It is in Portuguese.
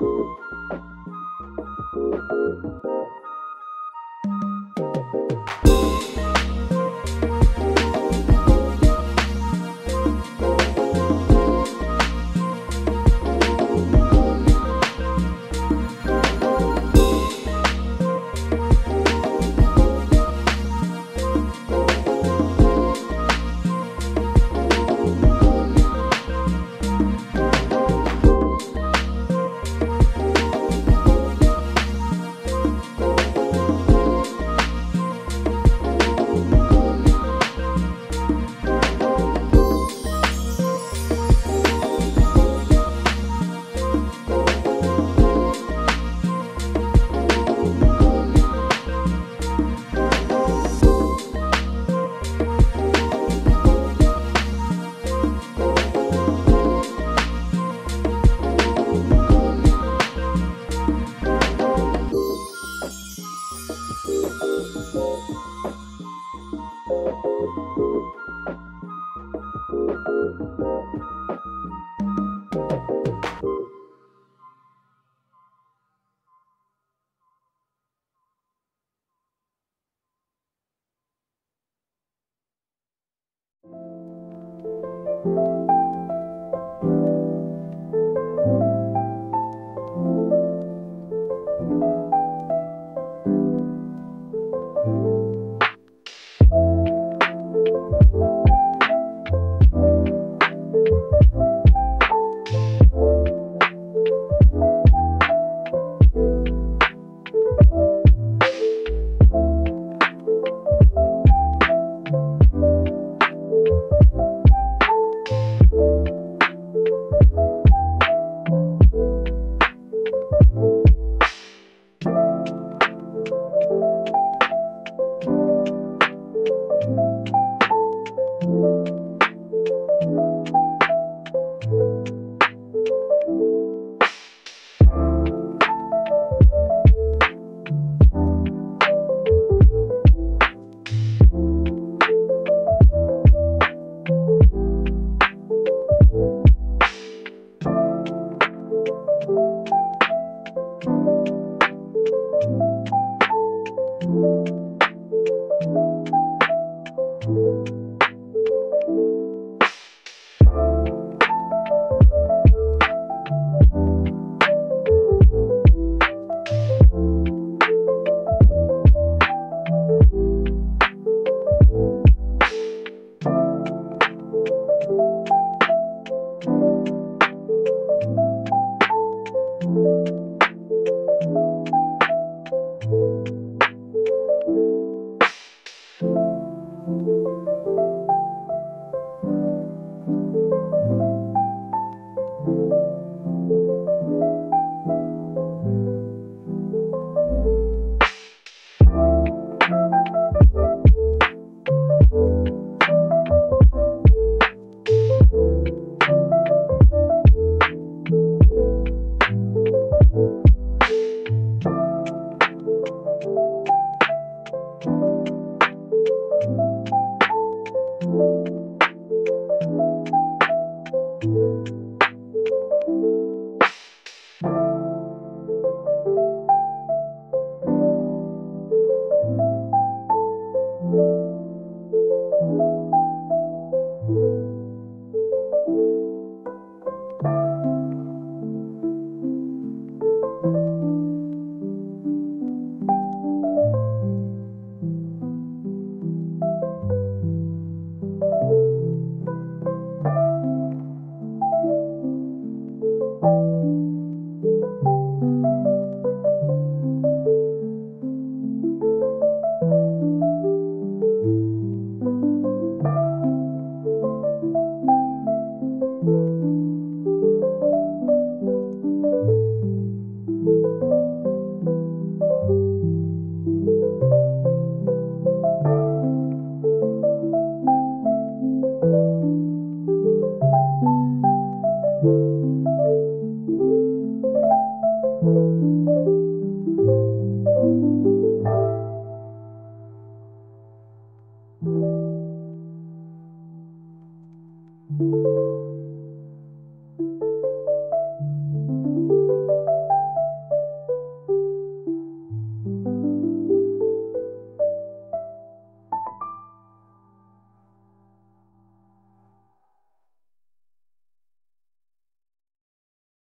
Música